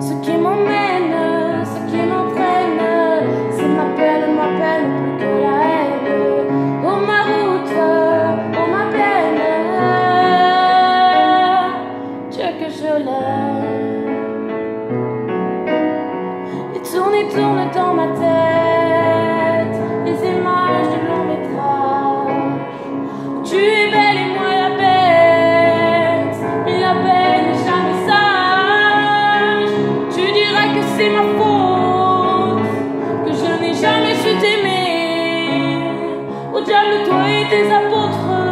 Ce qui m'emmène, ce qui m'emprène, c'est ma peine, ma peine, plus que la haine. Oh ma route, pour ma peine, Dieu que je l'aime. Et tourne et tourne dans ma terre. Diable, toi et tes apôtres.